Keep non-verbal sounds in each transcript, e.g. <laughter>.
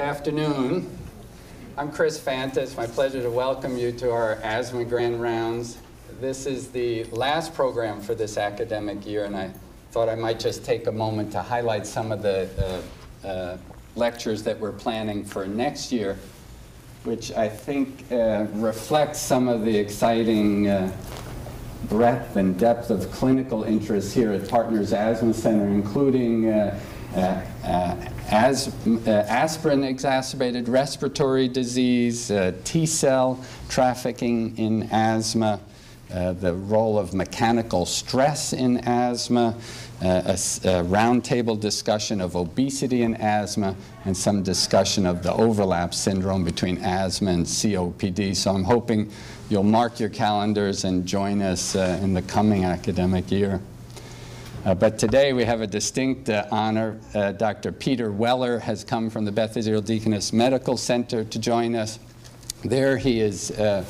afternoon. I'm Chris Fanta. It's my pleasure to welcome you to our asthma grand rounds. This is the last program for this academic year, and I thought I might just take a moment to highlight some of the uh, uh, lectures that we're planning for next year, which I think uh, reflects some of the exciting uh, breadth and depth of clinical interest here at Partners Asthma Center, including uh, Uh, uh, as, uh, aspirin exacerbated respiratory disease, uh, T cell trafficking in asthma, the role of mechanical stress in asthma, a, a roundtable discussion of obesity and asthma, and some discussion of the overlap syndrome between asthma and COPD. So I'm hoping you'll mark your calendars and join us uh, in the coming academic year. Uh, but today we have a distinct uh, honor. Uh, Dr. Peter Weller has come from the Beth Israel Deaconess Medical Center to join us. There he is uh,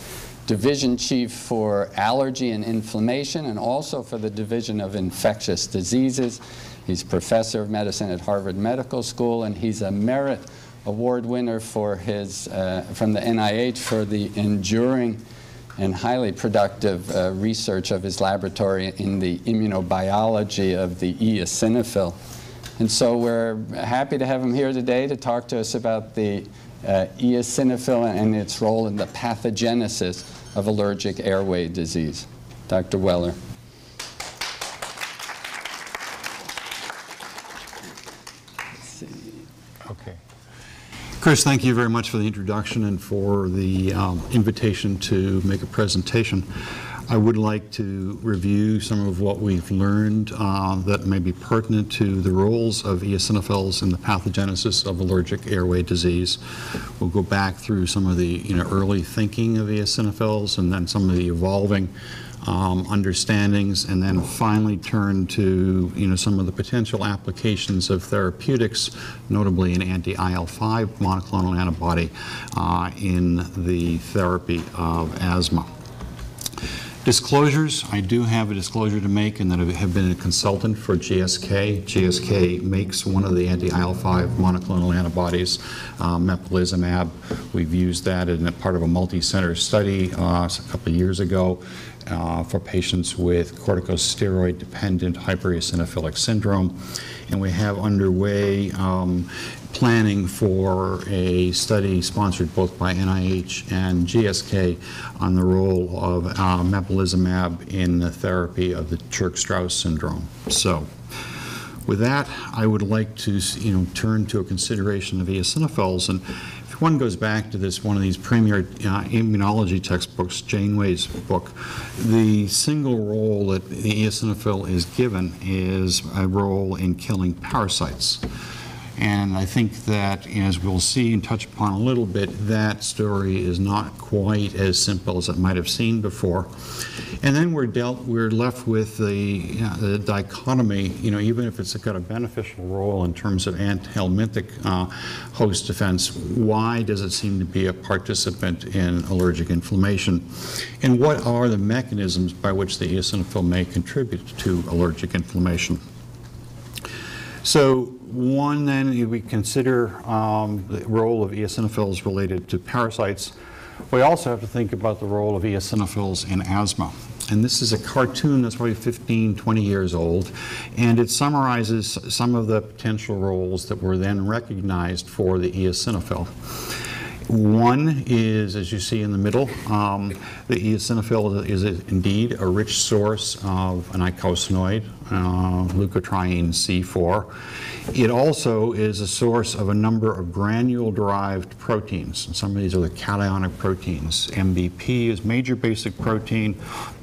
Division Chief for Allergy and Inflammation and also for the Division of Infectious Diseases. He's Professor of Medicine at Harvard Medical School and he's a Merit Award winner for his, uh, from the NIH for the enduring and highly productive uh, research of his laboratory in the immunobiology of the eosinophil. And so we're happy to have him here today to talk to us about the uh, eosinophil and its role in the pathogenesis of allergic airway disease. Dr. Weller. Chris, thank you very much for the introduction and for the um, invitation to make a presentation. I would like to review some of what we've learned uh, that may be pertinent to the roles of eosinophils in the pathogenesis of allergic airway disease. We'll go back through some of the you know, early thinking of eosinophils and then some of the evolving um, understandings, and then finally turn to you know some of the potential applications of therapeutics, notably an anti-IL-5 monoclonal antibody uh, in the therapy of asthma. Disclosures, I do have a disclosure to make and that I have been a consultant for GSK. GSK makes one of the anti-IL-5 monoclonal antibodies, uh, mepolizumab. We've used that in a part of a multi-center study uh, a couple of years ago uh, for patients with corticosteroid-dependent hypereosinophilic syndrome. And we have underway um, planning for a study sponsored both by NIH and GSK on the role of uh, mepolizumab in the therapy of the Churg-Strauss syndrome. So with that, I would like to you know, turn to a consideration of eosinophils. And one goes back to this one of these premier uh, immunology textbooks, Janeway's book, the single role that the eosinophil is given is a role in killing parasites. And I think that, as we'll see and touch upon a little bit, that story is not quite as simple as it might have seemed before. And then we're dealt, we're left with the, you know, the dichotomy, you know, even if it's got a beneficial role in terms of anti-helminthic uh, host defense, why does it seem to be a participant in allergic inflammation? And what are the mechanisms by which the eosinophil may contribute to allergic inflammation? So one, then, we consider um, the role of eosinophils related to parasites. We also have to think about the role of eosinophils in asthma. And this is a cartoon that's probably 15, 20 years old, and it summarizes some of the potential roles that were then recognized for the eosinophil. One is, as you see in the middle, um, the eosinophil is indeed a rich source of an eicosanoid, uh, leukotriene C4. It also is a source of a number of granule-derived proteins. And some of these are the cationic proteins. MBP is major basic protein.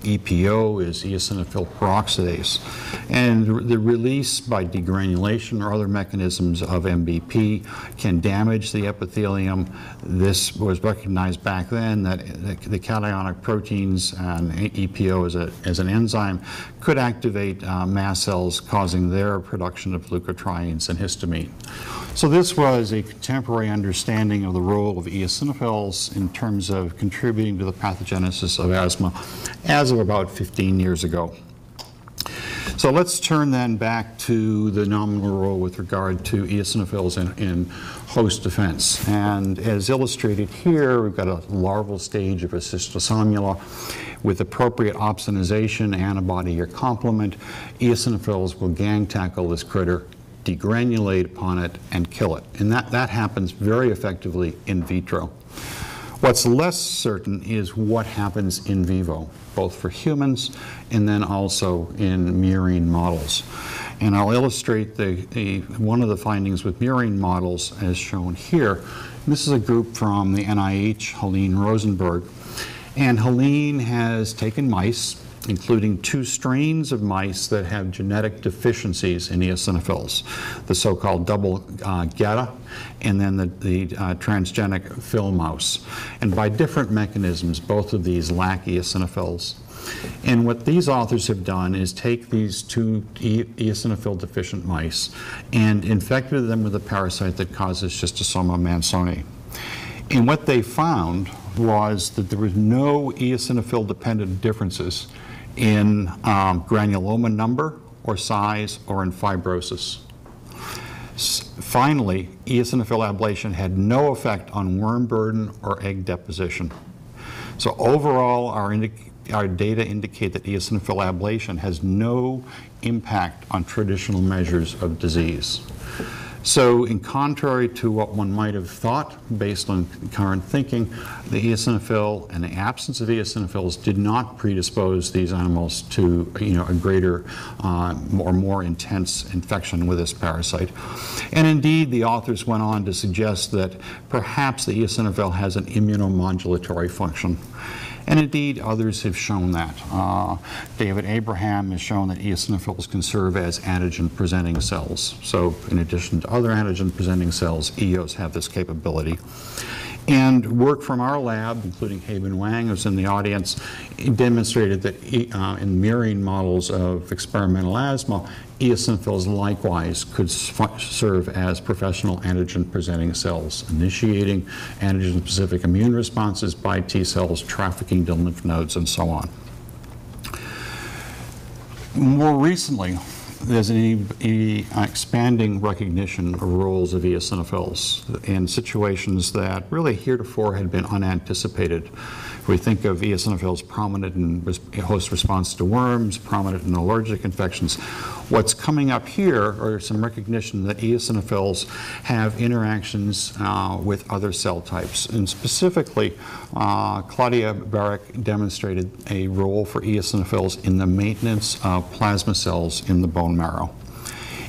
EPO is eosinophil peroxidase. And the release by degranulation or other mechanisms of MBP can damage the epithelium. This was recognized back then that the cationic proteins and EPO as, a, as an enzyme could activate uh, mast cells, causing their production of leukotrienes and histamine. So this was a contemporary understanding of the role of eosinophils in terms of contributing to the pathogenesis of asthma as of about 15 years ago. So let's turn then back to the nominal role with regard to eosinophils in, in host defense. And as illustrated here, we've got a larval stage of a schistosomula with appropriate opsonization, antibody or complement. Eosinophils will gang tackle this critter, degranulate upon it, and kill it. And that, that happens very effectively in vitro. What's less certain is what happens in vivo, both for humans and then also in murine models. And I'll illustrate the, the, one of the findings with murine models as shown here. This is a group from the NIH, Helene Rosenberg. And Helene has taken mice, including two strains of mice that have genetic deficiencies in eosinophils, the so-called double uh, GATA and then the, the uh, transgenic PHIL mouse. And by different mechanisms, both of these lack eosinophils. And what these authors have done is take these two e eosinophil deficient mice and infected them with a parasite that causes schistosoma mansoni. And what they found was that there was no eosinophil dependent differences in um, granuloma number or size or in fibrosis. Finally, eosinophil ablation had no effect on worm burden or egg deposition. So overall, our, our data indicate that eosinophil ablation has no impact on traditional measures of disease. So in contrary to what one might have thought based on current thinking, the eosinophil and the absence of eosinophils did not predispose these animals to you know, a greater uh, or more intense infection with this parasite. And indeed, the authors went on to suggest that perhaps the eosinophil has an immunomodulatory function. And indeed, others have shown that. Uh, David Abraham has shown that eosinophils can serve as antigen-presenting cells. So in addition to other antigen-presenting cells, EOs have this capability. And work from our lab, including Haibin Wang, who's in the audience, demonstrated that uh, in murine models of experimental asthma, eosinophils likewise could serve as professional antigen-presenting cells, initiating antigen-specific immune responses by T cells, trafficking to lymph nodes, and so on. More recently, there's an uh, expanding recognition of roles of eosinophils in situations that really heretofore had been unanticipated. We think of eosinophils prominent in host response to worms, prominent in allergic infections. What's coming up here are some recognition that eosinophils have interactions uh, with other cell types. And specifically, uh, Claudia Berek demonstrated a role for eosinophils in the maintenance of plasma cells in the bone marrow.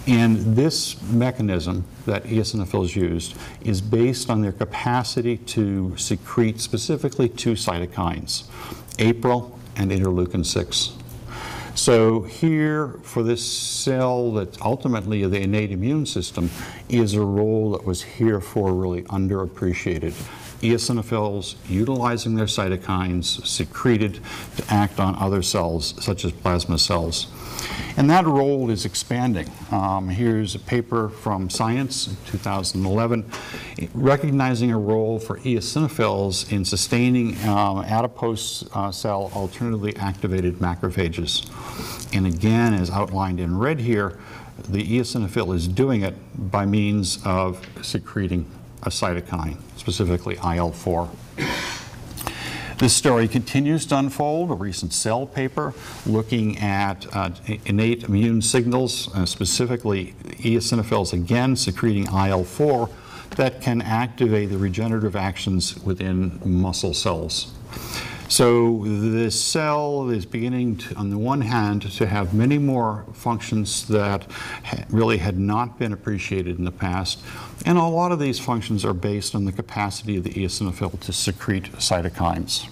And this mechanism that eosinophils used is based on their capacity to secrete specifically two cytokines, APRIL and interleukin 6. So here, for this cell that's ultimately the innate immune system, is a role that was here for really underappreciated. Eosinophils utilizing their cytokines secreted to act on other cells, such as plasma cells. And that role is expanding. Um, here's a paper from Science in 2011 recognizing a role for eosinophils in sustaining um, adipose uh, cell alternatively activated macrophages. And again, as outlined in red here, the eosinophil is doing it by means of secreting a cytokine, specifically IL-4. This story continues to unfold. A recent Cell paper looking at uh, innate immune signals, uh, specifically eosinophils, again secreting IL-4, that can activate the regenerative actions within muscle cells. So this cell is beginning, to, on the one hand, to have many more functions that really had not been appreciated in the past. And a lot of these functions are based on the capacity of the eosinophil to secrete cytokines.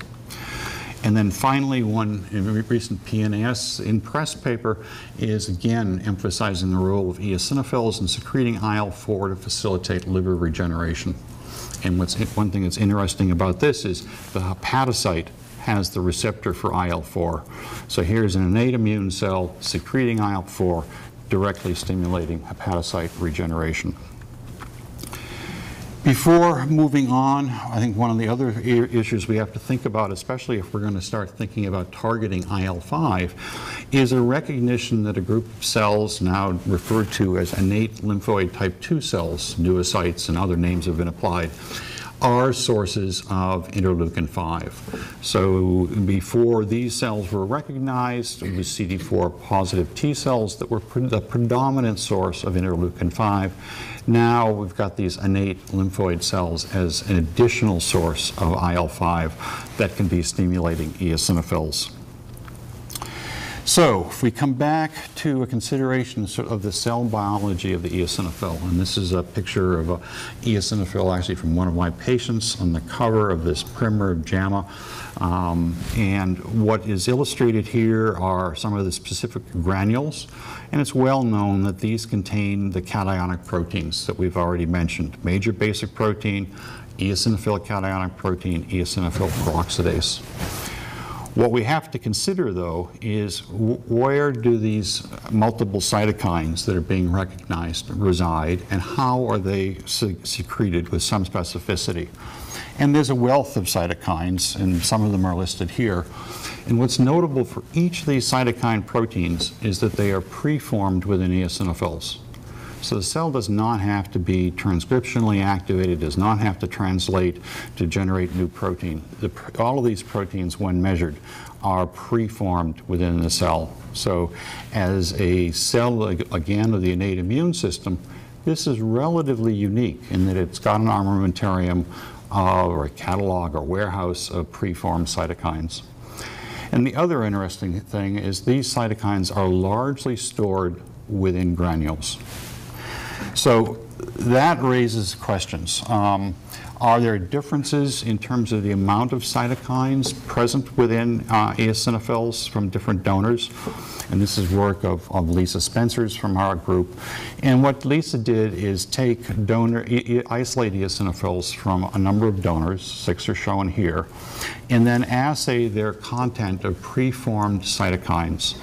And then finally, one recent PNAS in press paper is again emphasizing the role of eosinophils in secreting IL-4 to facilitate liver regeneration. And what's one thing that's interesting about this is the hepatocyte has the receptor for IL-4. So here's an innate immune cell secreting IL-4, directly stimulating hepatocyte regeneration. Before moving on, I think one of the other issues we have to think about, especially if we're going to start thinking about targeting IL-5, is a recognition that a group of cells now referred to as innate lymphoid type 2 cells, nuocytes and other names have been applied, are sources of interleukin-5. So before these cells were recognized, it was CD4 positive T cells that were pre- the predominant source of interleukin-5. Now we've got these innate lymphoid cells as an additional source of IL-5 that can be stimulating eosinophils. So, if we come back to a consideration sort of the cell biology of the eosinophil, and this is a picture of a eosinophil actually from one of my patients on the cover of this primer of JAMA. Um, and what is illustrated here are some of the specific granules, and it's well known that these contain the cationic proteins that we've already mentioned major basic protein, eosinophil cationic protein, eosinophil peroxidase. What we have to consider, though, is where do these multiple cytokines that are being recognized reside, and how are they se- secreted with some specificity? And there's a wealth of cytokines, and some of them are listed here. And what's notable for each of these cytokine proteins is that they are preformed within eosinophils. So the cell does not have to be transcriptionally activated, does not have to translate to generate new protein. The, all of these proteins, when measured, are preformed within the cell. So as a cell, again, of the innate immune system, this is relatively unique in that it's got an armamentarium uh, or a catalog or warehouse of preformed cytokines. And the other interesting thing is these cytokines are largely stored within granules. So that raises questions. Um, Are there differences in terms of the amount of cytokines present within uh, eosinophils from different donors? And this is work of of Lisa Spencer's from our group. And what Lisa did is take donor, e- isolate eosinophils from a number of donors, six are shown here, and then assay their content of preformed cytokines.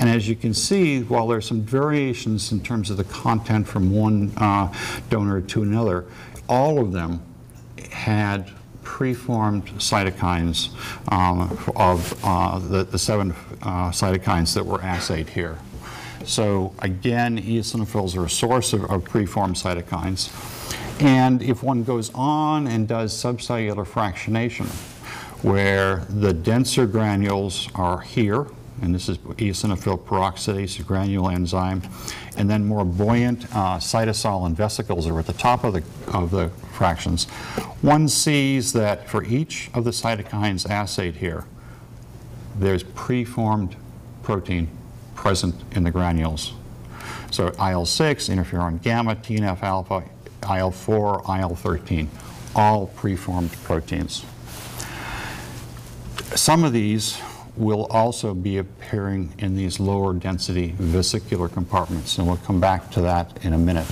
And as you can see, while there's some variations in terms of the content from one uh, donor to another, all of them had preformed cytokines um, of uh, the, the seven uh, cytokines that were assayed here. So again, eosinophils are a source of, of preformed cytokines. And if one goes on and does subcellular fractionation, where the denser granules are here, and this is eosinophil peroxidase, a granule enzyme, and then more buoyant uh, cytosol and vesicles are at the top of the, of the fractions. One sees that for each of the cytokines assayed here, there's preformed protein present in the granules. So IL-6, interferon gamma, TNF alpha, IL-4, IL-13, all preformed proteins. Some of these will also be appearing in these lower density vesicular compartments, and we'll come back to that in a minute.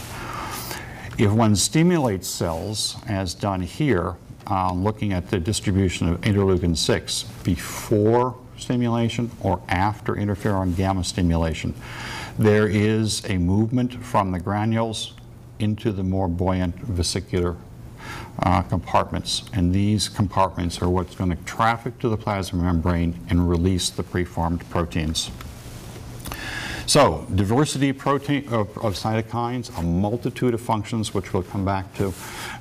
If one stimulates cells, as done here, uh, looking at the distribution of interleukin 6 before stimulation or after interferon gamma stimulation, there is a movement from the granules into the more buoyant vesicular uh, compartments. And these compartments are what's going to traffic to the plasma membrane and release the preformed proteins. So, diversity protein of, of cytokines, a multitude of functions, which we'll come back to.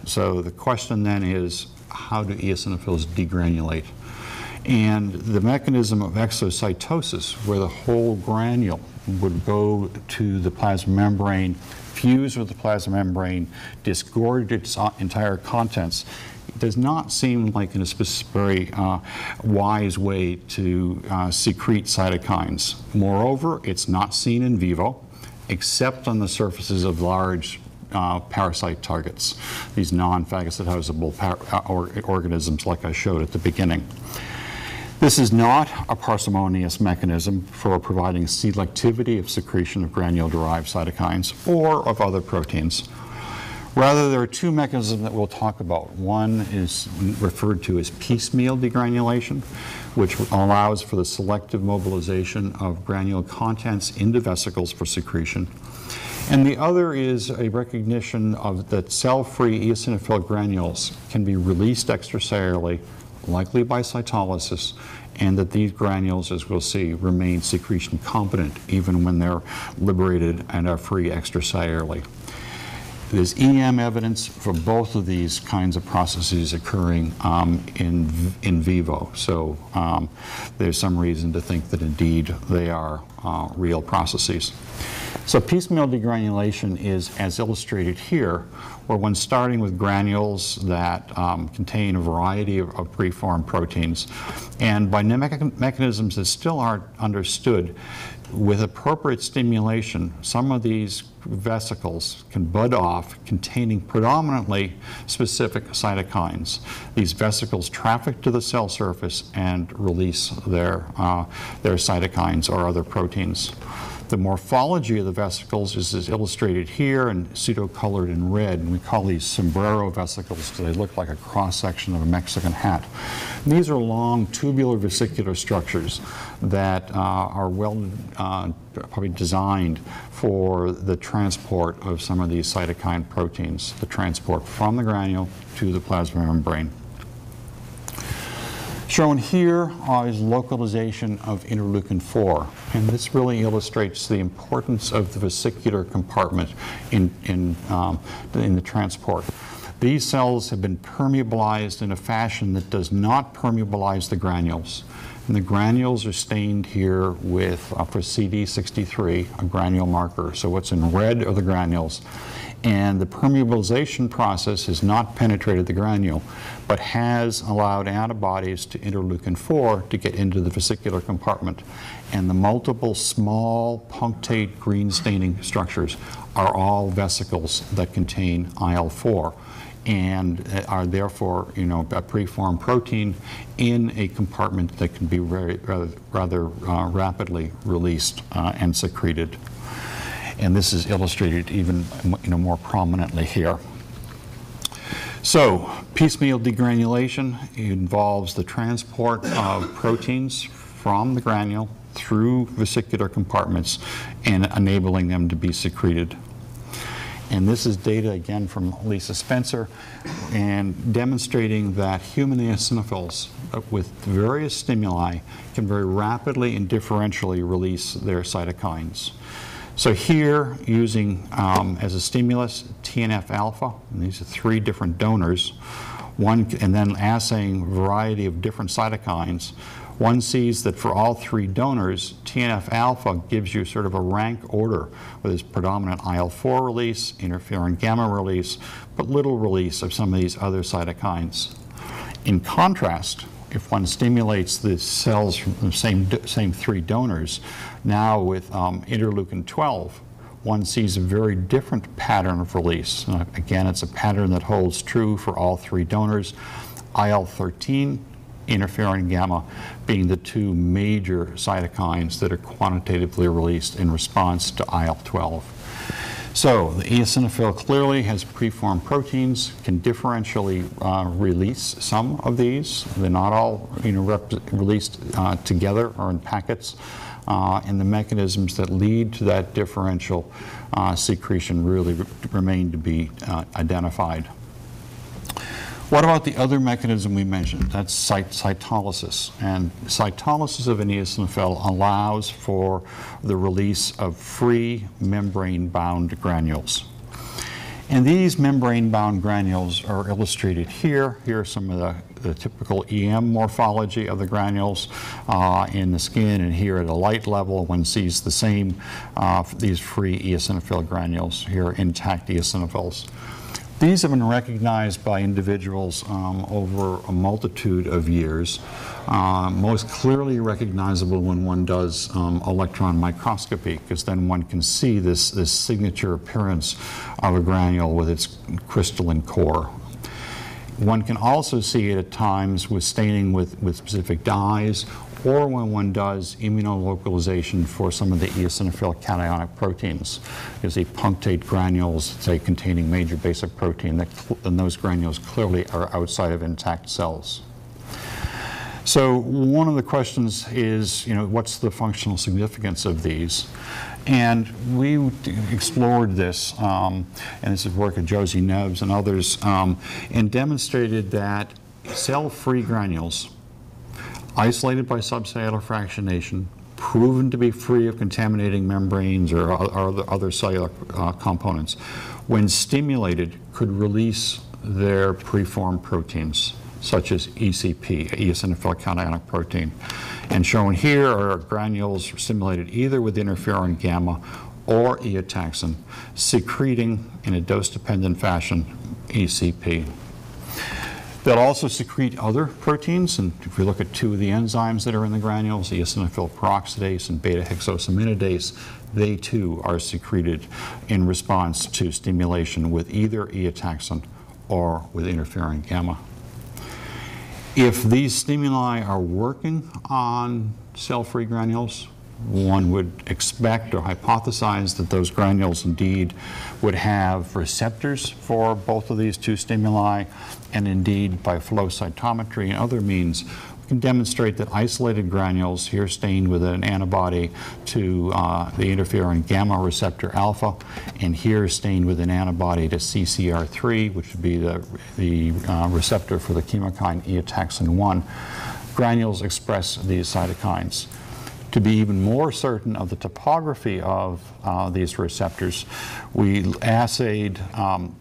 So the question then is, how do eosinophils degranulate? And the mechanism of exocytosis, where the whole granule would go to the plasma membrane, fuse with the plasma membrane, disgorge its entire contents, does not seem like in a very uh, wise way to uh, secrete cytokines. Moreover, it's not seen in vivo, except on the surfaces of large uh, parasite targets, these non-phagocytosable uh, or- organisms like I showed at the beginning. This is not a parsimonious mechanism for providing selectivity of secretion of granule-derived cytokines or of other proteins. Rather, there are two mechanisms that we'll talk about. One is referred to as piecemeal degranulation, which allows for the selective mobilization of granule contents into vesicles for secretion. And the other is a recognition of that cell-free eosinophil granules can be released extracellularly, likely by cytolysis, and that these granules, as we'll see, remain secretion competent even when they're liberated and are free extracellularly. There's EM evidence for both of these kinds of processes occurring um, in, in vivo. So um, there's some reason to think that indeed they are uh, real processes. So piecemeal degranulation is as illustrated here, where when starting with granules that um, contain a variety of, of preformed proteins, and by mecha- mechanisms that still aren't understood, with appropriate stimulation, some of these vesicles can bud off containing predominantly specific cytokines. These vesicles traffic to the cell surface and release their, uh, their cytokines or other proteins. The morphology of the vesicles is, is illustrated here and pseudo-colored in red, and we call these sombrero vesicles because they look like a cross-section of a Mexican hat. And these are long tubular vesicular structures that uh, are well uh, probably designed for the transport of some of these cytokine proteins, the transport from the granule to the plasma membrane. Shown here is localization of interleukin 4, and this really illustrates the importance of the vesicular compartment in, in, um, in the transport. These cells have been permeabilized in a fashion that does not permeabilize the granules. And the granules are stained here with, uh, for CD63, a granule marker. So what's in red are the granules and the permeabilization process has not penetrated the granule, but has allowed antibodies to interleukin-4 to get into the vesicular compartment. And the multiple small punctate green staining structures are all vesicles that contain IL-4 and are therefore, you know, a preformed protein in a compartment that can be very, rather, rather uh, rapidly released uh, and secreted and this is illustrated even you know, more prominently here. So, piecemeal degranulation involves the transport of proteins from the granule through vesicular compartments and enabling them to be secreted. And this is data again from Lisa Spencer and demonstrating that human eosinophils uh, with various stimuli can very rapidly and differentially release their cytokines. So here, using um, as a stimulus TNF alpha, and these are three different donors, one, and then assaying a variety of different cytokines, one sees that for all three donors, TNF alpha gives you sort of a rank order with its predominant IL-4 release, interferon gamma release, but little release of some of these other cytokines. In contrast, if one stimulates the cells from the same, same three donors, now with um, interleukin 12, one sees a very different pattern of release. Uh, again, it's a pattern that holds true for all three donors. IL-13, interferon gamma being the two major cytokines that are quantitatively released in response to IL-12. So the eosinophil clearly has preformed proteins, can differentially uh, release some of these. They're not all you know, released uh, together or in packets. Uh, and the mechanisms that lead to that differential uh, secretion really remain to be uh, identified. What about the other mechanism we mentioned? That's cyt cytolysis. And cytolysis of an eosinophil allows for the release of free membrane-bound granules. And these membrane-bound granules are illustrated here. Here are some of the, the typical EM morphology of the granules uh, in the skin, and here at a light level, one sees the same, uh, these free eosinophil granules, here intact eosinophils. These have been recognized by individuals um, over a multitude of years. Uh, most clearly recognizable when one does um, electron microscopy, because then one can see this, this signature appearance of a granule with its crystalline core. One can also see it at times with staining with, with specific dyes or when one does immunolocalization for some of the eosinophil cationic proteins. You see punctate granules, say, containing major basic protein, that and those granules clearly are outside of intact cells. So one of the questions is, you know, what's the functional significance of these? And we explored this, um, and this is work of Josie Neves and others, um, and demonstrated that cell-free granules, isolated by subcellular fractionation, proven to be free of contaminating membranes or or other- cellular uh, components, when stimulated, could release their preformed proteins, such as ECP, eosinophilic cationic protein. And shown here are granules stimulated either with interferon gamma or eotaxin, secreting in a dose-dependent fashion ECP. They'll also secrete other proteins, and if we look at two of the enzymes that are in the granules, eosinophil peroxidase and beta-hexosaminidase, they too are secreted in response to stimulation with either eotaxin or with interferon gamma. If these stimuli are working on cell-free granules, one would expect or hypothesize that those granules indeed would have receptors for both of these two stimuli, and indeed by flow cytometry and other means, we can demonstrate that isolated granules, here stained with an antibody to uh, the interferon gamma receptor alpha, and here stained with an antibody to CCR3, which would be the, the uh, receptor for the chemokine eotaxin 1, granules express these cytokines. To be even more certain of the topography of uh, these receptors, we assayed um,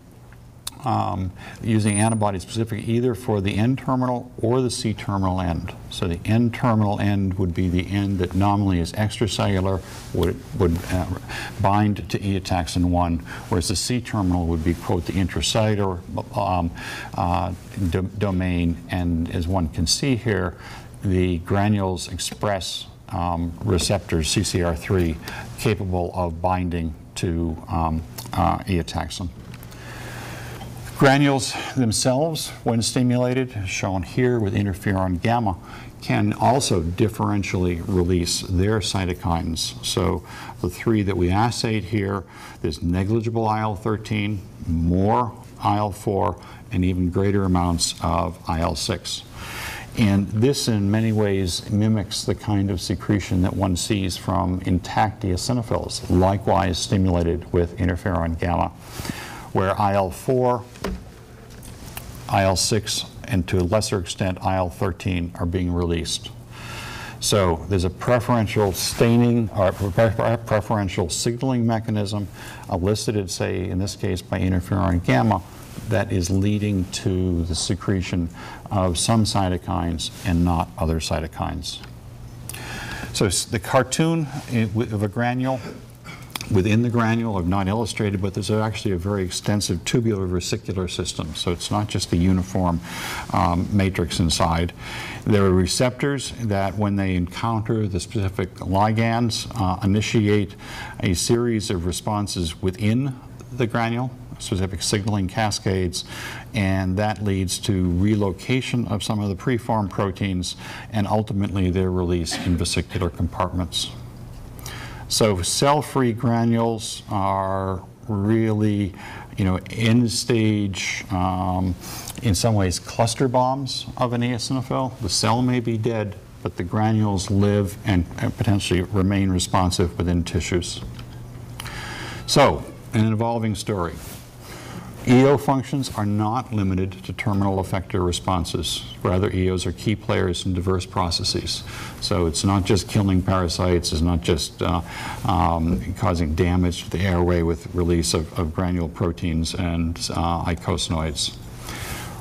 um, using antibody specific either for the N-terminal or the C-terminal end. So the N-terminal end would be the end that nominally is extracellular, would, would uh, bind to eotaxin 1, whereas the C-terminal would be, quote, the intracellular um, uh, do- domain, and as one can see here, the granules express um, receptors, CCR3, capable of binding to um, uh, eotaxin. Granules themselves, when stimulated, shown here with interferon gamma, can also differentially release their cytokines. So the three that we assayed here, there's negligible IL-13, more IL-4, and even greater amounts of IL-6. And this, in many ways, mimics the kind of secretion that one sees from intact eosinophils, likewise stimulated with interferon gamma, where IL-4, IL-6, and to a lesser extent IL-13 are being released. So there's a preferential staining or pre- pre- preferential signaling mechanism elicited, say, in this case by interferon gamma, that is leading to the secretion of some cytokines and not other cytokines. So the cartoon eh, of a granule within the granule, I've not illustrated, but there's actually a very extensive tubular vesicular system. So it's not just the uniform um, matrix inside. There are receptors that, when they encounter the specific ligands, uh, initiate a series of responses within the granule specific signaling cascades, and that leads to relocation of some of the preformed proteins and ultimately their release in vesicular compartments. So cell-free granules are really, you know, end stage, um, in some ways, cluster bombs of an eosinophil. The cell may be dead, but the granules live and and potentially remain responsive within tissues. So, an evolving story. EO functions are not limited to terminal effector responses. Rather, EOs are key players in diverse processes. So it's not just killing parasites, it's not just uh, um, causing damage to the airway with release of, of granule proteins and uh, eicosanoids.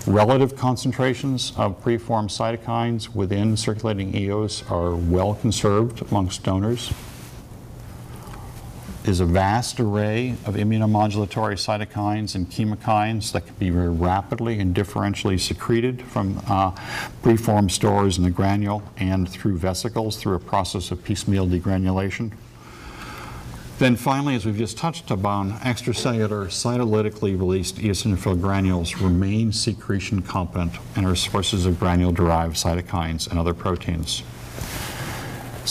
Relative concentrations of preformed cytokines within circulating EOs are well conserved amongst donors. There's a vast array of immunomodulatory cytokines and chemokines that can be very rapidly and differentially secreted from uh, preformed stores in the granule and through vesicles through a process of piecemeal degranulation. Then finally, as we've just touched upon, extracellular cytolytically released eosinophil granules remain secretion competent and are sources of granule-derived cytokines and other proteins.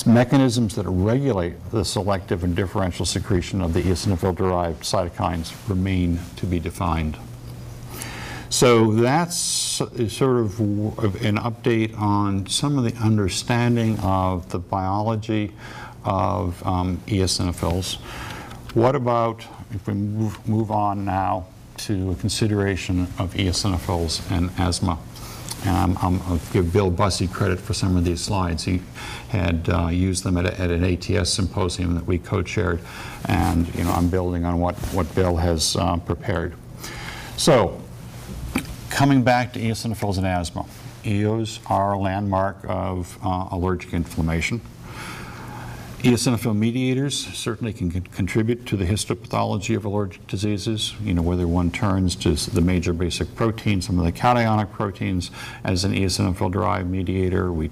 Mechanisms that regulate the selective and differential secretion of the eosinophil-derived cytokines remain to be defined. So that's sort of an update on some of the understanding of the biology of um, eosinophils. What about, if we move, move on now to a consideration of eosinophils and asthma? I'm, I'll give Bill Busse credit for some of these slides. He had uh, used them at, a, at, an ATS symposium that we co-chaired, and you know I'm building on what, what Bill has uh, prepared. So, coming back to eosinophils and asthma. EOs are a landmark of uh, allergic inflammation. Eosinophil mediators certainly can contribute to the histopathology of allergic diseases, you know, whether one turns to the major basic proteins, some of the cationic proteins as an eosinophil-derived mediator, we,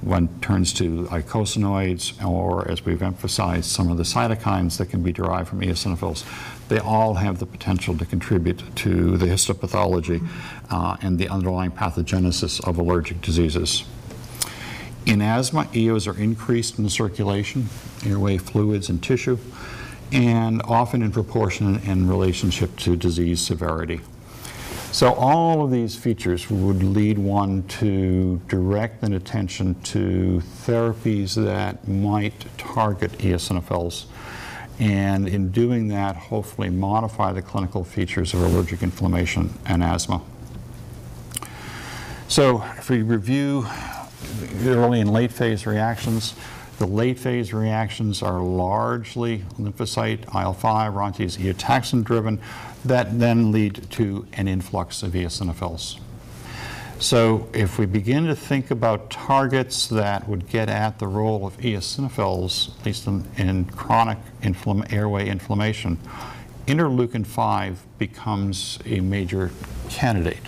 one turns to eicosanoids, or as we've emphasized, some of the cytokines that can be derived from eosinophils. They all have the potential to contribute to the histopathology uh, and the underlying pathogenesis of allergic diseases. In asthma, EOs are increased in the circulation, airway fluids and tissue, and often in proportion in relationship to disease severity. So all of these features would lead one to direct an attention to therapies that might target eosinophils and in doing that hopefully modify the clinical features of allergic inflammation and asthma. So if we review early and late phase reactions. The late phase reactions are largely lymphocyte, IL-5, RANTES eotaxin driven that then lead to an influx of eosinophils. So if we begin to think about targets that would get at the role of eosinophils, at least in, in chronic infl airway inflammation, interleukin-5 becomes a major candidate.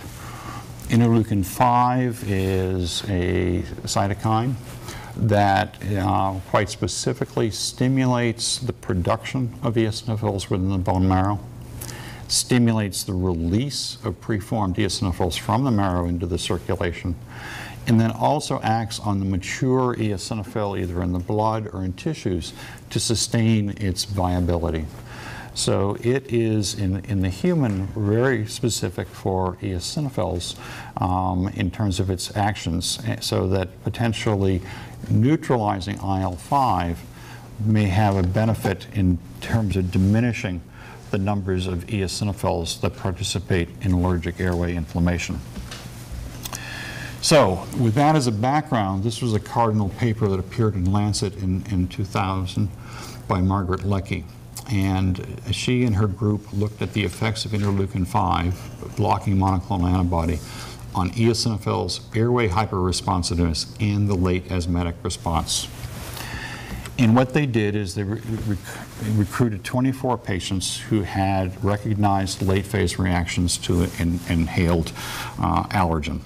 Interleukin 5 is a cytokine that uh, quite specifically stimulates the production of eosinophils within the bone marrow, stimulates the release of preformed eosinophils from the marrow into the circulation, and then also acts on the mature eosinophil either in the blood or in tissues to sustain its viability. So it is, in, in the human, very specific for eosinophils um, in terms of its actions, so that potentially neutralizing IL-5 may have a benefit in terms of diminishing the numbers of eosinophils that participate in allergic airway inflammation. So, with that as a background, this was a cardinal paper that appeared in Lancet in, in 2000 by Margaret Leckie. And she and her group looked at the effects of interleukin-5, blocking monoclonal antibody, on eosinophils, airway hyperresponsiveness, and the late asthmatic response. And what they did is they re rec recruited 24 patients who had recognized late phase reactions to an inhaled uh, allergen.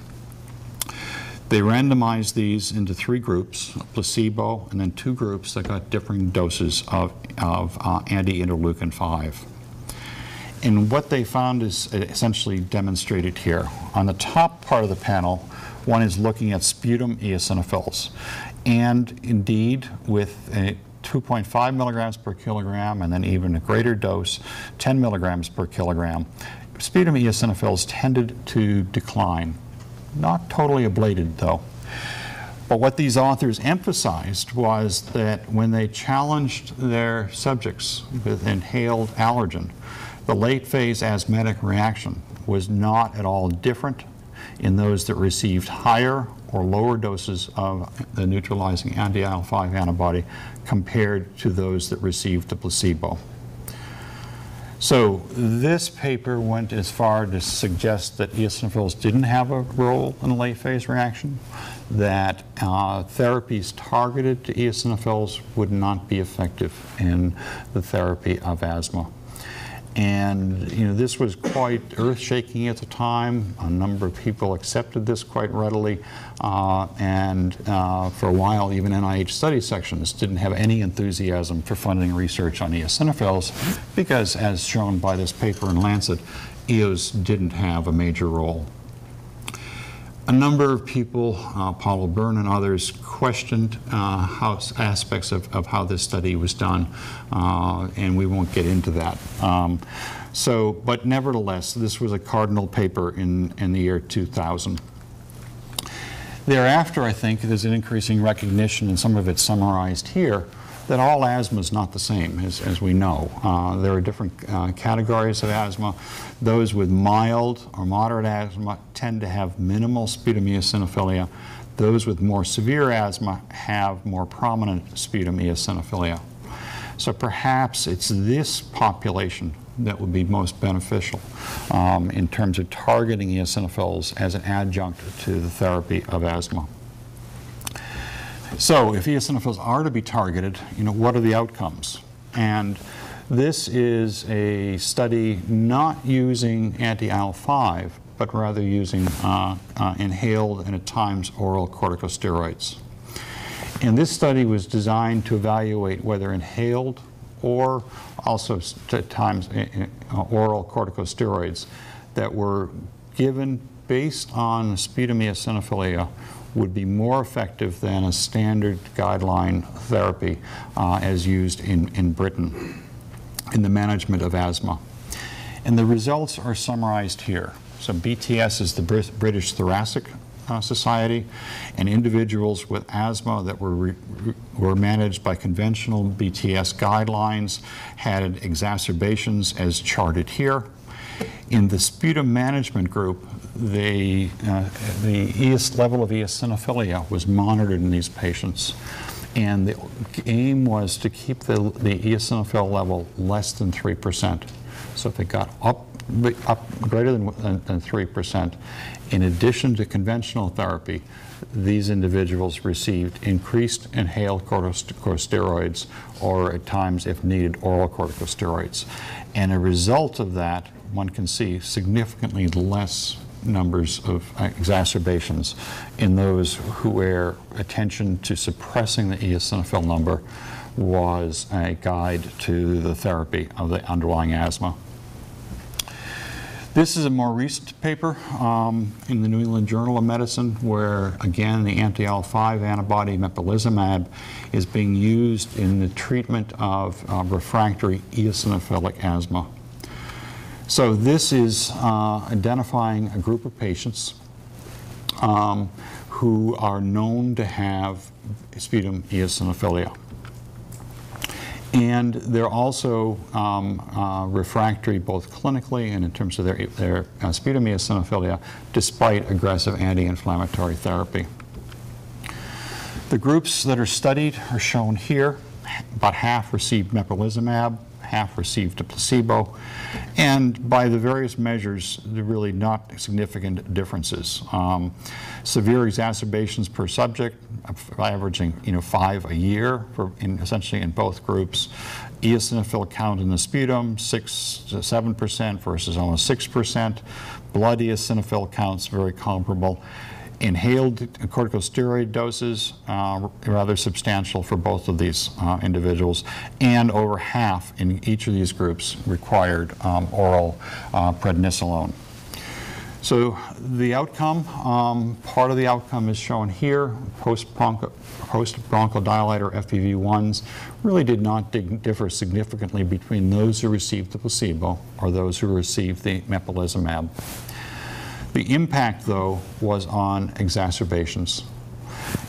They randomized these into three groups, placebo, and then two groups that got differing doses of, of uh, anti-interleukin 5. And what they found is essentially demonstrated here. On the top part of the panel, one is looking at sputum eosinophils. And indeed, with a 2.5 milligrams per kilogram and then even a greater dose, 10 milligrams per kilogram, sputum eosinophils tended to decline not totally ablated, though. But what these authors emphasized was that when they challenged their subjects with inhaled allergen, the late phase asthmatic reaction was not at all different in those that received higher or lower doses of the neutralizing anti-IL-5 antibody compared to those that received the placebo. So this paper went as far to suggest that eosinophils didn't have a role in late phase reaction, that uh, therapies targeted to eosinophils would not be effective in the therapy of asthma. And you know, this was quite earth-shaking at the time. A number of people accepted this quite readily. Uh, and uh, for a while, even NIH study sections didn't have any enthusiasm for funding research on eosinophils because, as shown by this paper in Lancet, EOs didn't have a major role a number of people, uh, Paul O'Byrne and others, questioned uh, how, aspects of, of, how this study was done, uh, and we won't get into that. Um, So, but nevertheless, this was a cardinal paper in, in the year 2000. Thereafter, I think, there's an increasing recognition, and some of it's summarized here, that all asthma is not the same, as, as we know. Uh, there are different uh, categories of asthma. Those with mild or moderate asthma tend to have minimal sputum eosinophilia. Those with more severe asthma have more prominent sputum eosinophilia. So perhaps it's this population that would be most beneficial um, in terms of targeting eosinophils as an adjunct to the therapy of asthma. So if eosinophils are to be targeted, you know, what are the outcomes? And this is a study not using anti-IL-5, but rather using uh, uh, inhaled and at times oral corticosteroids. And this study was designed to evaluate whether inhaled or also at times uh, oral corticosteroids that were given based on sputum eosinophilia would be more effective than a standard guideline therapy uh, as used in, in Britain in the management of asthma. And the results are summarized here. So BTS is the British Thoracic uh, Society, and individuals with asthma that were, were managed by conventional BTS guidelines had exacerbations as charted here. In the sputum management group, the, uh, the EOS level of eosinophilia was monitored in these patients. And the aim was to keep the, the eosinophil level less than 3%. So if it got up, up greater than, than 3%, in addition to conventional therapy, these individuals received increased inhaled corticosteroids or at times, if needed, oral corticosteroids. And a result of that, one can see significantly less numbers of exacerbations in those who where attention to suppressing the eosinophil number was a guide to the therapy of the underlying asthma. This is a more recent paper um, in the New England Journal of Medicine where, again, the anti-IL-5 antibody mepolizumab is being used in the treatment of uh, refractory eosinophilic asthma. So this is uh, identifying a group of patients um, who are known to have sputum eosinophilia. And they're also um, uh, refractory both clinically and in terms of their, their uh, sputum eosinophilia despite aggressive anti-inflammatory therapy. The groups that are studied are shown here. About half received mepolizumab, half received a placebo. And by the various measures, there really not significant differences. Um, severe exacerbations per subject, averaging you know five a year, for in, essentially in both groups. Eosinophil count in the sputum, six to seven percent versus almost six percent. Blood eosinophil counts very comparable. Inhaled corticosteroid doses, uh, rather substantial for both of these uh, individuals, and over half in each of these groups required um, oral uh, prednisolone. So the outcome, um, part of the outcome is shown here. Post-bronchodilator FEV1s really did not differ significantly between those who received the placebo or those who received the mepolizumab. The impact, though, was on exacerbations.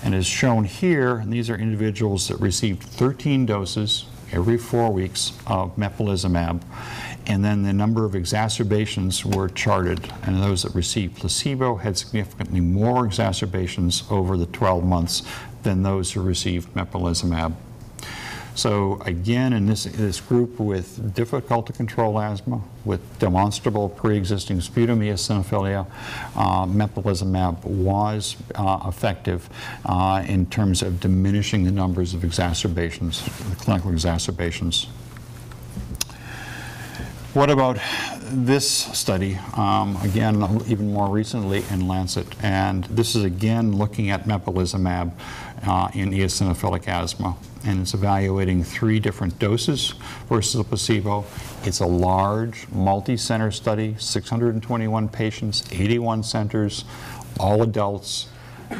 And as shown here, these are individuals that received 13 doses every four weeks of mepolizumab, and then the number of exacerbations were charted, and those that received placebo had significantly more exacerbations over the 12 months than those who received mepolizumab. So again, in this, this group with difficult to control asthma, with demonstrable pre-existing sputum eosinophilia, uh, mepolizumab was uh, effective uh, in terms of diminishing the numbers of exacerbations, the clinical exacerbations. What about this study? Um, again, even more recently in Lancet, and this is again looking at mepolizumab uh, in eosinophilic asthma and it's evaluating three different doses versus a placebo. It's a large, multi-center study, 621 patients, 81 centers, all adults,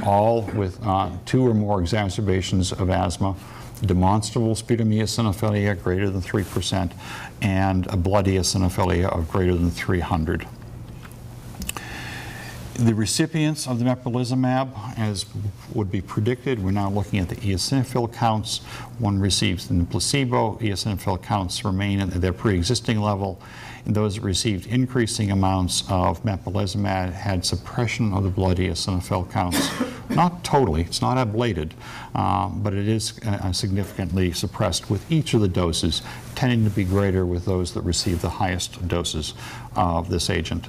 all with uh, two or more exacerbations of asthma. demonstrable sputum eosinophilia greater than 3%, and a blood eosinophilia of greater than 300. The recipients of the mepolizumab, as would be predicted, we're now looking at the eosinophil counts. One receives the placebo, eosinophil counts remain at their pre-existing level. And those that received increasing amounts of mepolizumab had suppression of the blood eosinophil counts. Not totally, it's not ablated, uh, but it is uh, significantly suppressed with each of the doses, tending to be greater with those that receive the highest doses of this agent.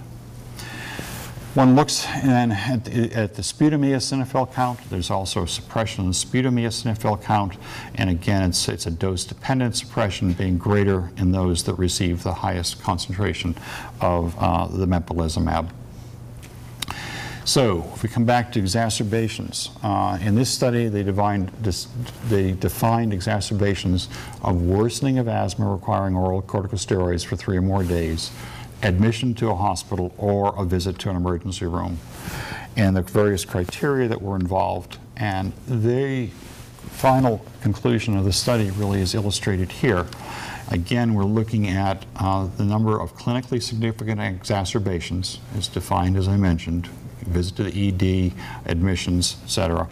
One looks at the, at the sputum eosinophil count. There's also suppression of the sputum eosinophil count. And again, it's, it's a dose-dependent suppression being greater in those that receive the highest concentration of uh, the mepolizumab. So if we come back to exacerbations, uh, in this study they defined, they defined exacerbations of worsening of asthma requiring oral corticosteroids for three or more days admission to a hospital or a visit to an emergency room, and the various criteria that were involved. And the final conclusion of the study really is illustrated here. Again, we're looking at uh, the number of clinically significant exacerbations, as defined as I mentioned, visit to the ED, admissions, et cetera,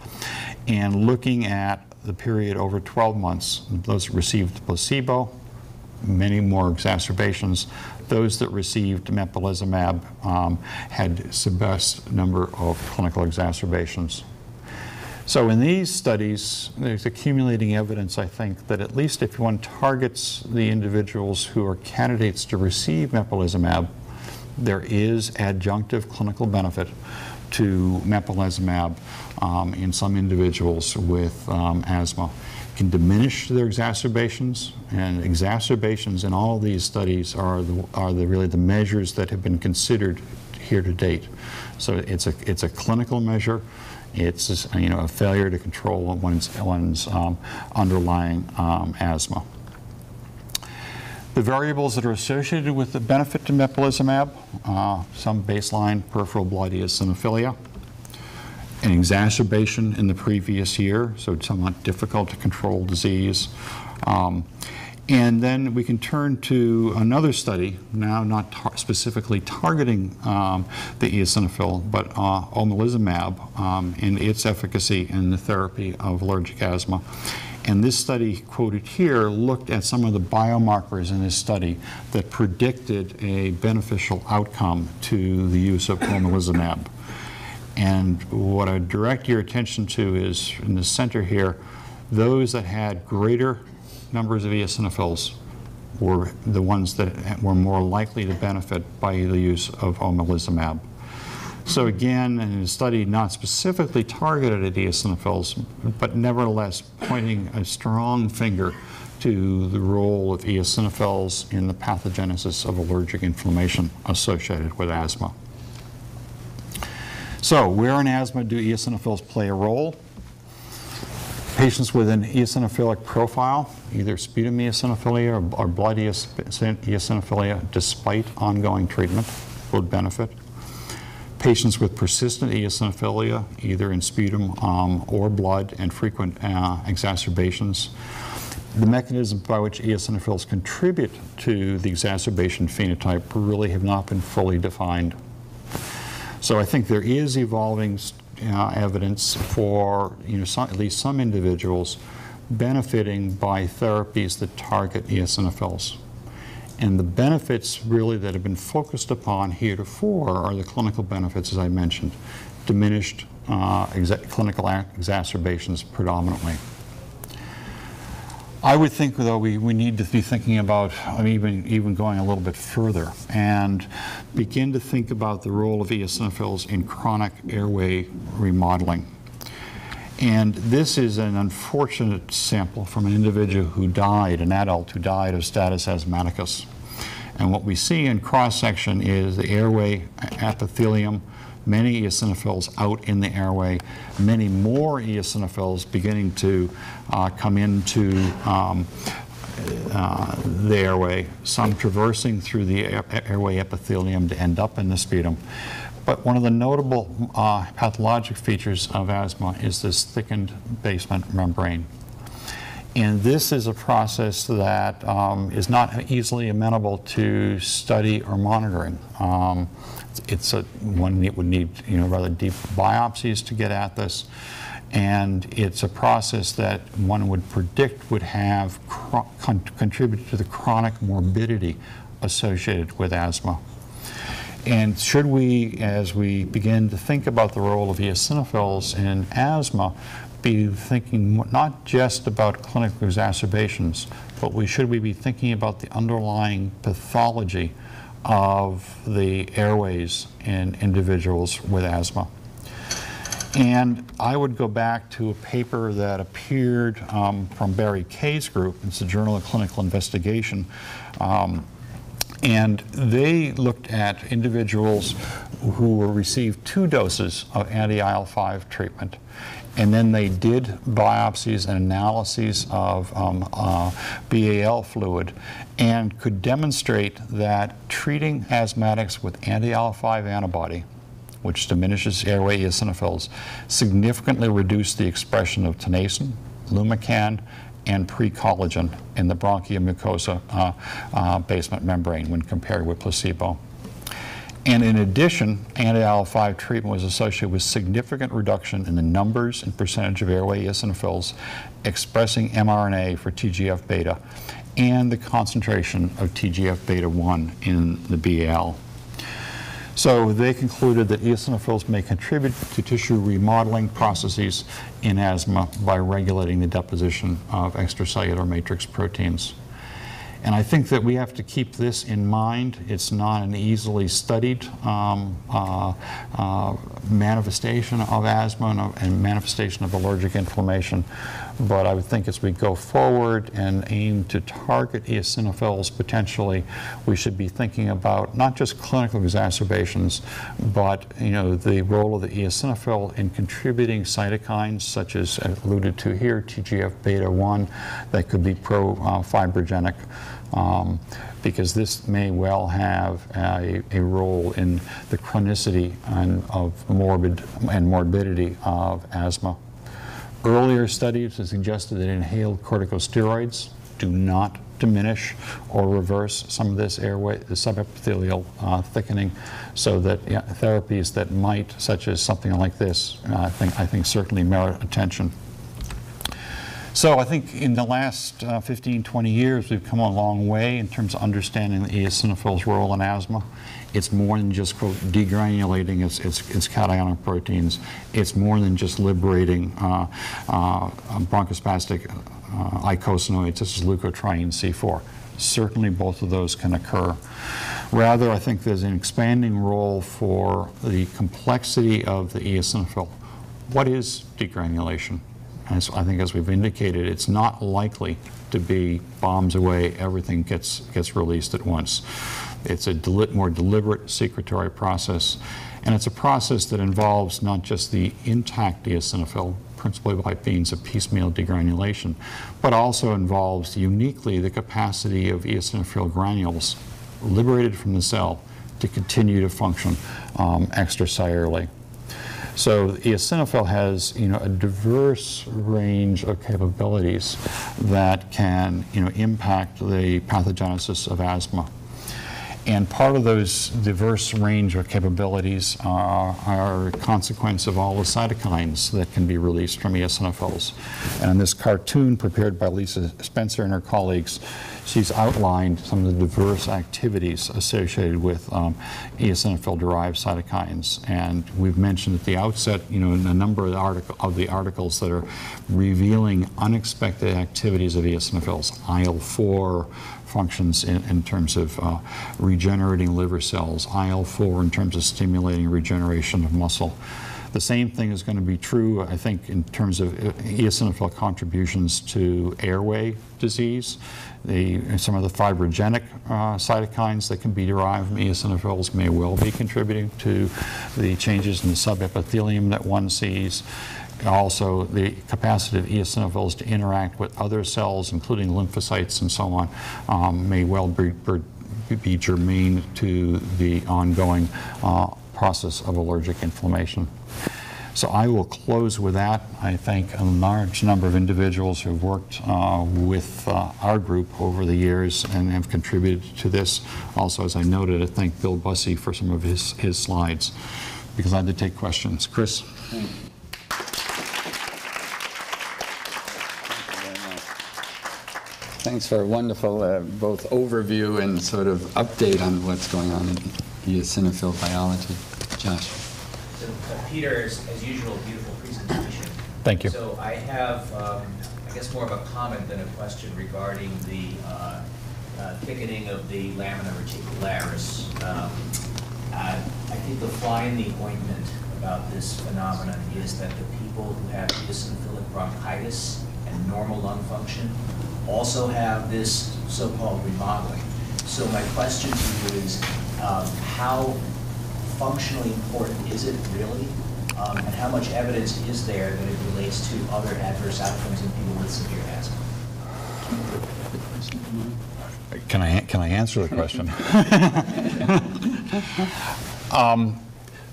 and looking at the period over 12 months, those received placebo, many more exacerbations, those that received mepolizumab um, had the best number of clinical exacerbations. So in these studies, there's accumulating evidence, I think, that at least if one targets the individuals who are candidates to receive mepolizumab, there is adjunctive clinical benefit to mepolizumab um, in some individuals with um, asthma can diminish their exacerbations, and exacerbations in all these studies are the, are the really the measures that have been considered here to date. So it's a it's a clinical measure. It's you know a failure to control one's one's um, underlying um, asthma. The variables that are associated with the benefit to mepolizumab, uh, some baseline peripheral blood eosinophilia, an exacerbation in the previous year, so it's somewhat difficult to control disease. Um, and then we can turn to another study, now not tar specifically targeting um, the eosinophil, but uh, omalizumab um, and its efficacy in the therapy of allergic asthma. And this study quoted here looked at some of the biomarkers in this study that predicted a beneficial outcome to the use of omalizumab. And what I direct your attention to is in the center here, those that had greater numbers of eosinophils were the ones that were more likely to benefit by the use of omalizumab. So again, in a study not specifically targeted at eosinophils, but nevertheless pointing a strong finger to the role of eosinophils in the pathogenesis of allergic inflammation associated with asthma. So where in asthma do eosinophils play a role? Patients with an eosinophilic profile, either sputum eosinophilia or, or blood eosinophilia, despite ongoing treatment, would benefit. Patients with persistent eosinophilia, either in sputum um, or blood and frequent uh, exacerbations. The mechanisms by which eosinophils contribute to the exacerbation phenotype really have not been fully defined so I think there is evolving uh, evidence for you know some, at least some individuals benefiting by therapies that target eosinophils. And the benefits really that have been focused upon heretofore are the clinical benefits, as I mentioned, diminished uh, clinical exacerbations predominantly. I would think, though, we, we need to be thinking about even, even going a little bit further and begin to think about the role of eosinophils in chronic airway remodeling. And this is an unfortunate sample from an individual who died, an adult who died of status asthmaticus. And what we see in cross-section is the airway epithelium many eosinophils out in the airway, many more eosinophils beginning to uh, come into um, uh, the airway, some traversing through the airway epithelium to end up in the sputum. But one of the notable uh, pathologic features of asthma is this thickened basement membrane. And this is a process that um, is not easily amenable to study or monitoring. Um, it's a, one that would need you know rather deep biopsies to get at this, and it's a process that one would predict would have con- contribute to the chronic morbidity associated with asthma. And should we, as we begin to think about the role of eosinophils in asthma, be thinking not just about clinical exacerbations, but we should we be thinking about the underlying pathology of the airways in individuals with asthma. And I would go back to a paper that appeared um, from Barry Kay's group. It's the Journal of Clinical Investigation. Um, and they looked at individuals who received two doses of anti-IL-5 treatment. And then they did biopsies and analyses of um, uh, BAL fluid and could demonstrate that treating asthmatics with anti-IL-5 antibody which diminishes airway eosinophils, significantly reduced the expression of tenascin, lumican, and pre-collagen in the bronchial mucosa uh, uh, basement membrane when compared with placebo. And in addition, anti-IL-5 treatment was associated with significant reduction in the numbers and percentage of airway eosinophils expressing mRNA for TGF-beta and the concentration of TGF-beta 1 in the BAL. So they concluded that eosinophils may contribute to tissue remodeling processes in asthma by regulating the deposition of extracellular matrix proteins. And I think that we have to keep this in mind. It's not an easily studied um, uh, uh, manifestation of asthma and, and, manifestation of allergic inflammation. But I would think as we go forward and aim to target eosinophils potentially, we should be thinking about not just clinical exacerbations, but you know the role of the eosinophil in contributing cytokines such as alluded to here, TGF-beta 1, that could be pro-fibrogenic. Um, because this may well have a, a role in the chronicity and of morbid and morbidity of asthma. Earlier studies have suggested that inhaled corticosteroids do not diminish or reverse some of this airway, the subepithelial uh, thickening, so that yeah, therapies that might, such as something like this, uh, I think I think certainly merit attention. So I think in the last uh, 15, 20 years, we've come a long way in terms of understanding the eosinophil's role in asthma. It's more than just, quote, degranulating its, its, its cationic proteins. It's more than just liberating uh, uh, bronchospastic uh, eicosanoids, such as leukotriene C4. Certainly both of those can occur. Rather, I think there's an expanding role for the complexity of the eosinophil. What is degranulation? As I think as we've indicated, it's not likely to be bombs away, everything gets, gets released at once. It's a deli more deliberate secretory process, and it's a process that involves not just the intact eosinophil, principally by means of piecemeal degranulation, but also involves uniquely the capacity of eosinophil granules liberated from the cell to continue to function um, extracellularly. So eosinophil has, you know, a diverse range of capabilities that can, you know, impact the pathogenesis of asthma. And part of those diverse range of capabilities are, are, a consequence of all the cytokines that can be released from eosinophils. And in this cartoon prepared by Lisa Spencer and her colleagues, she's outlined some of the diverse activities associated with um, eosinophil-derived cytokines. And we've mentioned at the outset, you know, in a number of the, article, of the articles that are revealing unexpected activities of eosinophils, IL-4, functions in, in terms of uh, regenerating liver cells, IL-4 in terms of stimulating regeneration of muscle. The same thing is going to be true, I think, in terms of uh, eosinophil contributions to airway disease. The, some of the fibrogenic uh, cytokines that can be derived from eosinophils may well be contributing to the changes in the subepithelium that one sees also the capacity of eosinophils to interact with other cells, including lymphocytes and so on, um, may well be, be, germane to the ongoing uh, process of allergic inflammation. So I will close with that. I thank a large number of individuals who've worked uh, with uh, our group over the years and have contributed to this. Also, as I noted, I thank Bill Busse for some of his, his slides, because I had to take questions. Chris? Thanks for a wonderful uh, both overview and sort of update on what's going on in eosinophil biology. Josh? So, uh, Peter, as as usual, beautiful presentation. Thank you. So I have, um, I guess, more of a comment than a question regarding the uh, uh, thickening of the lamina reticularis. Um, I I think the fly in the ointment about this phenomenon is that the people who have eosinophilic bronchitis and normal lung function also have this so-called remodeling. So my question to you is, um, how functionally important is it really? Um, And how much evidence is there that it relates to other adverse outcomes in people with severe asthma? Can I, can I answer the question? <laughs> Um,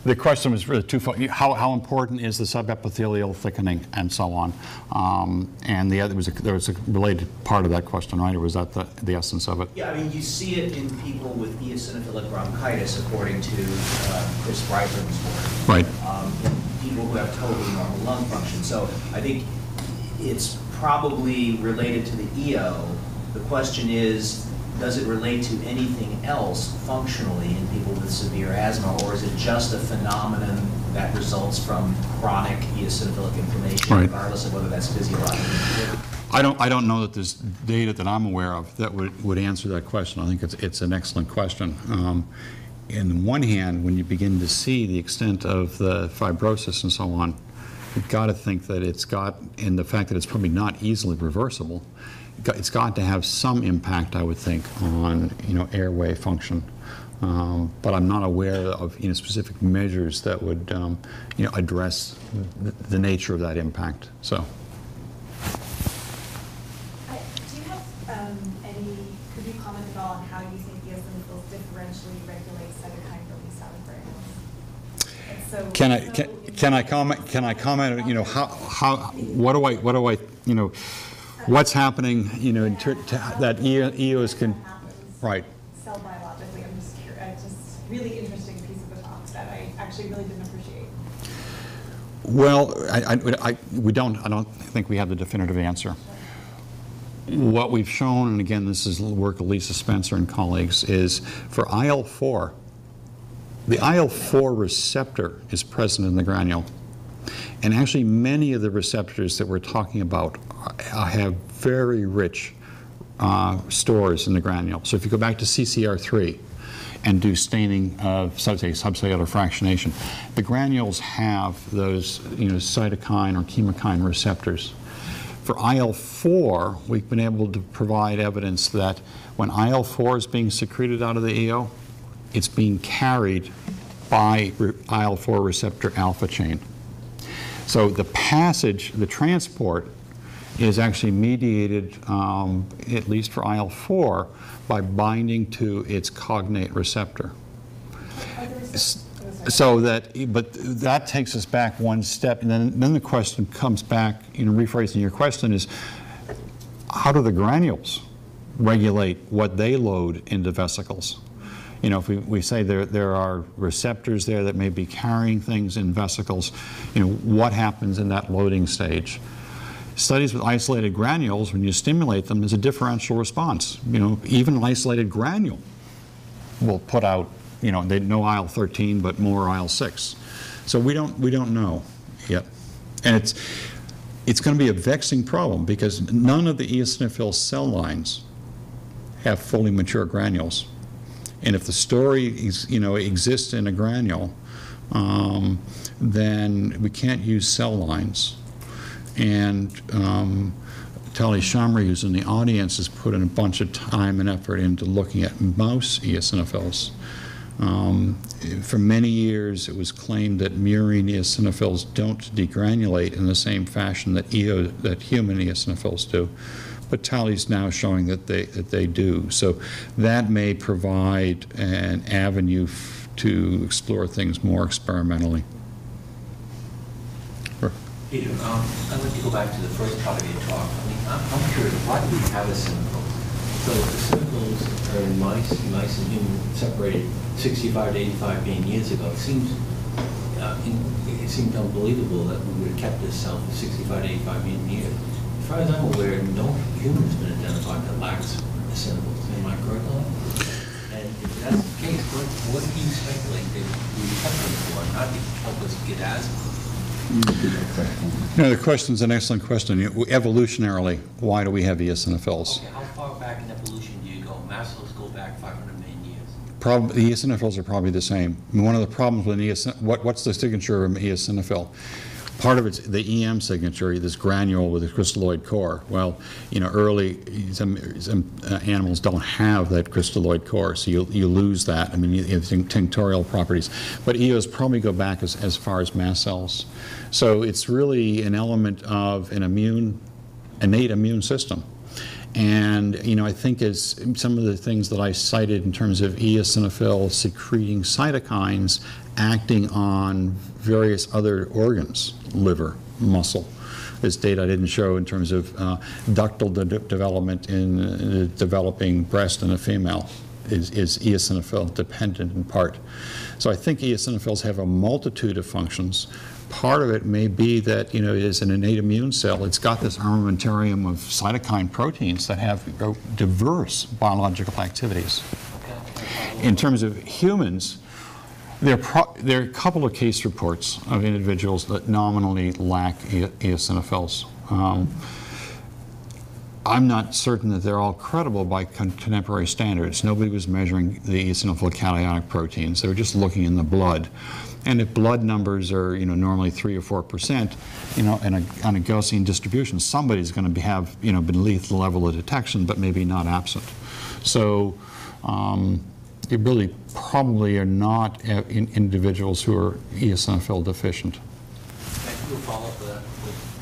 The question was really twofold. How, how important is the subepithelial thickening and so on? Um, And the other, was a- there was a related part of that question, right? Or was that the, the essence of it? Yeah, I mean, you see it in people with eosinophilic bronchitis, according to uh, Chris Brightling's work. Right. um, in people who have totally normal lung function. So I think it's probably related to the EO. The question is, does it relate to anything else functionally in people with severe asthma, or is it just a phenomenon that results from chronic eosinophilic inflammation, Right. regardless of whether that's physiological? I don't, I don't know that there's data that I'm aware of that would, would answer that question. I think it's, it's an excellent question. Um, In one hand, when you begin to see the extent of the fibrosis and so on, you've got to think that it's got, and the fact that it's probably not easily reversible, it's got to have some impact, I would think, on, you know, airway function. Um, But I'm not aware of, you know, specific measures that would, um, you know, address the- the nature of that impact, so. Do you have um, any, comment at all on how you think eosinophils differentially regulate cytokine release out of granules? And so- Can I, can- can I comment, can I comment, you know, how, how, what do I, what do I, you know, what's happening, you know, in ter- to- that E- EOs can, right, Cell biologically, I'm just curious, just really interesting piece of the talk that I actually really didn't appreciate. well, I, I- I, we don't, I don't think we have the definitive answer. What we've shown, and again, this is work of Lisa Spencer and colleagues, is for IL-4, the IL-4 receptor is present in the granule. And actually, many of the receptors that we're talking about have very rich uh, stores in the granule. So if you go back to CCR3 and do staining of say, subcellular fractionation, the granules have those you know, cytokine or chemokine receptors. For IL-4, we've been able to provide evidence that when IL-4 is being secreted out of the EO, it's being carried by re- IL-4 receptor alpha chain. So the passage, the transport, is actually mediated, um, at least for IL-4, by binding to its cognate receptor. So that, but that takes us back one step, and then, then the question comes back, you know, rephrasing your question is, how do the granules regulate what they load into vesicles? You know, if we, we say there, there are receptors there that may be carrying things in vesicles, you know, what happens in that loading stage? Studies with isolated granules, when you stimulate them, there's a differential response. You know, even an isolated granule will put out, you know, they no IL-13, but more IL-6. So we don't, we don't know yet. And it's, it's going to be a vexing problem because none of the eosinophil cell lines have fully mature granules. And if the story is, you know, exists in a granule, um, then we can't use cell lines. And um, Tali Shamri, who's in the audience, has put in a bunch of time and effort into looking at mouse eosinophils. Um, For many years, it was claimed that murine eosinophils don't degranulate in the same fashion that EO, that human eosinophils do. But Tali's now showing that they, that they do. So that may provide an avenue to explore things more experimentally. Peter, um, I'd like to go back to the first part of your talk. I mean, I'm, I'm curious, why do we have a cynical? So the cynicals are in mice, mice and humans separated 65 to 85 million years ago. It seems, uh, it seems unbelievable that we would have kept this cell for 65 to 85 million years. As far as I'm aware, no human has been identified that lacks the cynicals. Am I correct on? And if that's the case, what, what do you speculate that we kept them for? Not to help us get asthma? No, the question's an excellent question. You- Evolutionarily, why do we have eosinophils? Okay, how far back in evolution do you go? Mammals go back 500 million years. Prob- The eosinophils are probably the same. I mean, One of the problems with an eosin, what, what's the signature of an eosinophil? Part of it's the EM signature, this granule with a crystalloid core. Well, you know, early, some, some uh, animals don't have that crystalloid core, so you, you lose that. I mean, you have tinctorial properties. But EOs probably go back as, as far as mast cells. So it's really an element of an immune, innate immune system. And, you know, I think as some of the things that I cited in terms of eosinophil secreting cytokines acting on various other organs, liver, muscle. This data I didn't show in terms of uh, ductal de- development in uh, developing breast in a female is, is eosinophil dependent in part. So I think eosinophils have a multitude of functions. Part of it may be that, you know, it is an innate immune cell. It's got this armamentarium of cytokine proteins that have diverse biological activities. In terms of humans, there are, there are a couple of case reports of individuals that nominally lack e- eosinophils. Um, I'm not certain that they're all credible by con- contemporary standards. Nobody was measuring the eosinophil cationic proteins. They were just looking in the blood. And if blood numbers are, you know, normally three or four percent, you know, in a, on a Gaussian distribution, somebody's going to have, you know, beneath the level of detection, but maybe not absent. So, um, you really probably are not uh, in individuals who are eosinophil deficient.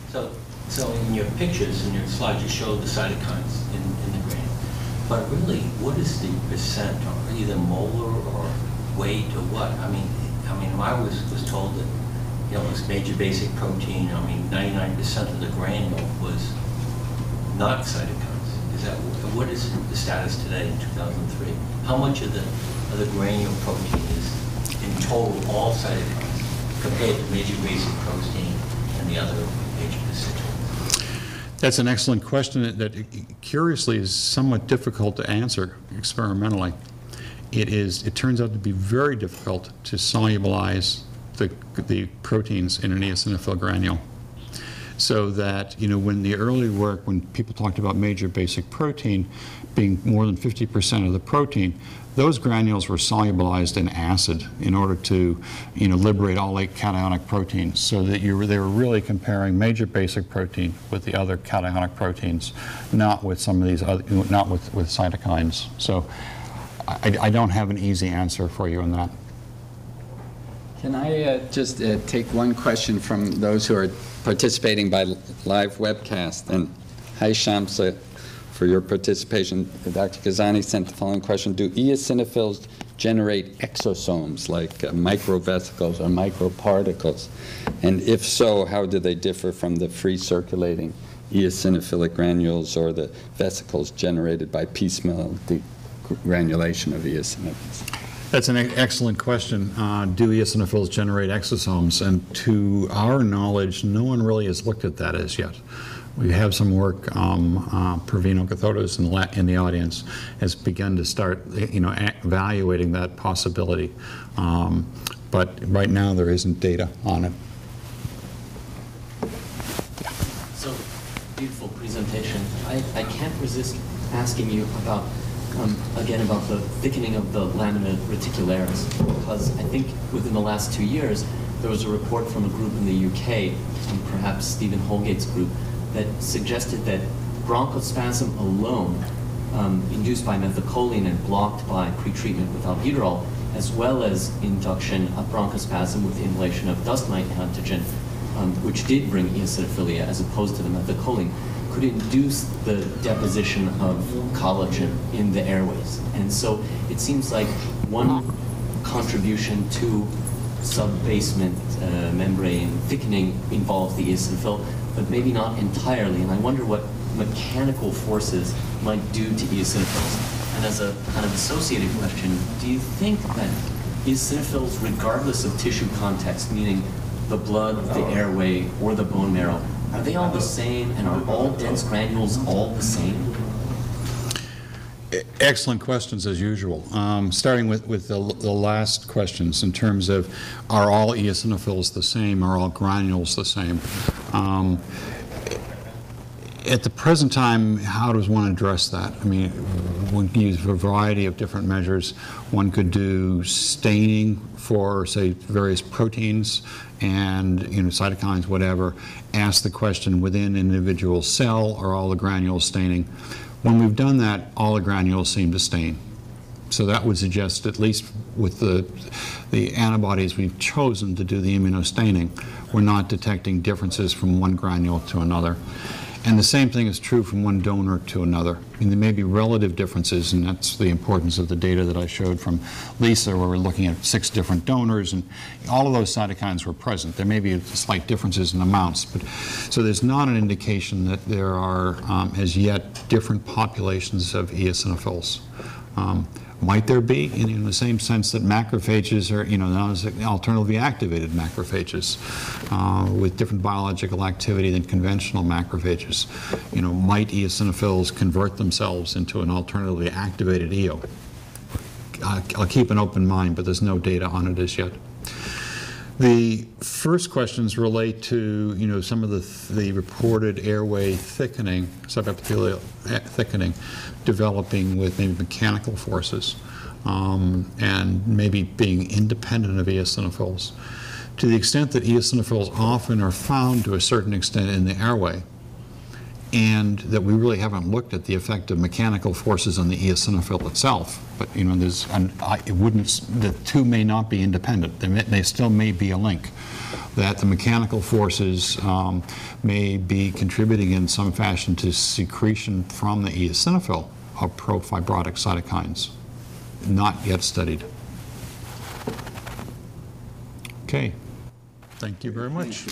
So, so in your pictures, in your slides, you showed the cytokines in, in the grain. But really, what is the percent, either molar or weight or what? I mean, I mean, I was, was told that, you know, this major basic protein, I mean, 99% of the granule was not cytokines. Is that, what is the status today in 2003? How much of the, of the granule protein is in total all cytokines compared to major basic protein and the other major constituents? That's an excellent question that- that curiously is somewhat difficult to answer experimentally. It is, it turns out to be very difficult to solubilize the, the proteins in an eosinophil granule. So that, you know, when the early work, when people talked about major basic protein being more than 50% of the protein, those granules were solubilized in acid in order to, you know, liberate all eight cationic proteins, so that you were, they were really comparing major basic protein with the other cationic proteins, not with some of these other, not with, with cytokines. So I, I don't have an easy answer for you on that. Can I uh, just uh, take one question from those who are participating by live webcast? And hi, Shamsa, for your participation. Dr. Kazani sent the following question. Do eosinophils generate exosomes like uh, microvesicles or microparticles? And if so, how do they differ from the free circulating eosinophilic granules or the vesicles generated by piecemeal degranulation of eosinophils? That's an excellent question. Uh, Do eosinophils generate exosomes? And to our knowledge, no one really has looked at that as yet. We have some work, um, uh, in the in the audience has begun to start, you know, evaluating that possibility. Um, But right now, there isn't data on it. So, beautiful presentation. I, I can't resist asking you about, um, again, about the thickening of the lamina reticularis, because I think within the last two years, there was a report from a group in the UK, and perhaps Stephen Holgate's group, that suggested that bronchospasm alone, um, induced by methacholine and blocked by pretreatment with albuterol, as well as induction of bronchospasm with inhalation of dust mite antigen, um, which did bring eosinophilia as opposed to the methacholine, could induce the deposition of collagen in the airways. And so it seems like one contribution to sub-basement uh, membrane thickening involves the eosinophil, but maybe not entirely. And I wonder what mechanical forces might do to eosinophils. And as a kind of associated question, do you think that eosinophils, regardless of tissue context, meaning the blood, the airway, or the bone marrow, are they all the same, and are all dense granules all the same? Excellent questions, as usual. Um, Starting with, with the, the last questions, in terms of, are all eosinophils the same, are all granules the same? Um, At the present time, how does one address that? I mean, one can use a variety of different measures. One could do staining for, say, various proteins and, you know, cytokines, whatever. Ask the question within an individual cell, or all the granules staining? When we've done that, all the granules seem to stain. So that would suggest, at least with the, the antibodies we've chosen to do the immunostaining, we're not detecting differences from one granule to another. And the same thing is true from one donor to another. I mean, there may be relative differences, and that's the importance of the data that I showed from Lisa, where we're looking at six different donors, and all of those cytokines were present. There may be slight differences in amounts, but so there's not an indication that there are, um, as yet, different populations of eosinophils. Um, might there be, in, the same sense that macrophages are, you know, known as alternatively activated macrophages uh, with different biological activity than conventional macrophages? You know, might eosinophils convert themselves into an alternatively activated EO? I'll keep an open mind, but there's no data on it as yet. The first questions relate to, you know, some of the, the reported airway thickening, subepithelial eh, thickening, developing with maybe mechanical forces, um, and maybe being independent of eosinophils. To the extent that eosinophils often are found to a certain extent in the airway, and that we really haven't looked at the effect of mechanical forces on the eosinophil itself. But, you know, there's, I, it wouldn't, the two may not be independent. May, they still may be a link. That the mechanical forces um, may be contributing in some fashion to secretion from the eosinophil of profibrotic cytokines. Not yet studied. Okay. Thank you very much.